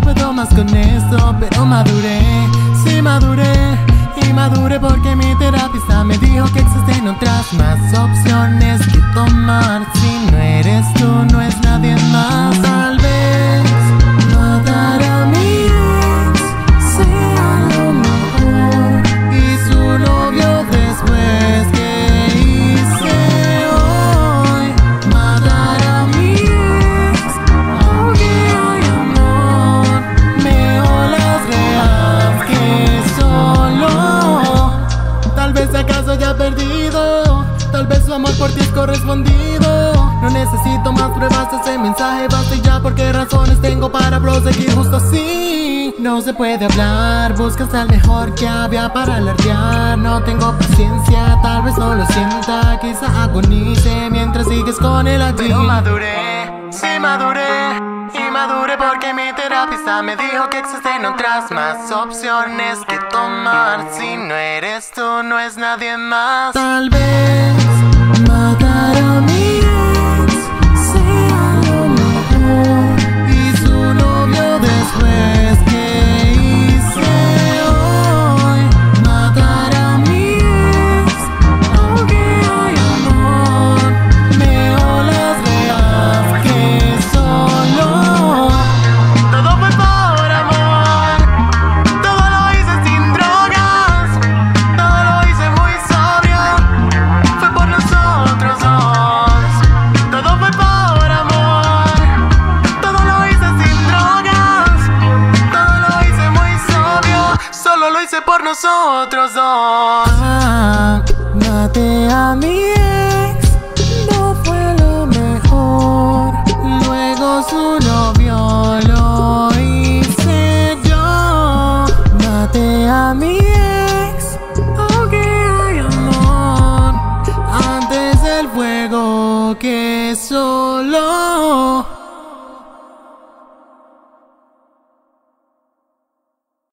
puedo más con esto, pero maduré, sí maduré. Y maduré porque mi terapista me dijo que existen otras más opciones que tomar. Si no eres tú, su amor por ti es correspondido. No necesito más pruebas, ese mensaje basta y ya. ¿Por qué razones tengo para proseguir justo así? No se puede hablar, buscas al mejor que había para alardear. No tengo paciencia, tal vez no lo sienta. Quizá agonice mientras sigues con él allí. Pero maduré, sí maduré. Y maduré porque mi terapista me dijo que existen otras más opciones que tomar. Si no eres tú, no es nadie más. Tal vez hice por nosotros dos. Ah, maté a mi ex. No fue lo mejor. Luego su novio lo hice yo. Maté a mi ex. Aunque hay amor. Antes del fuego que solo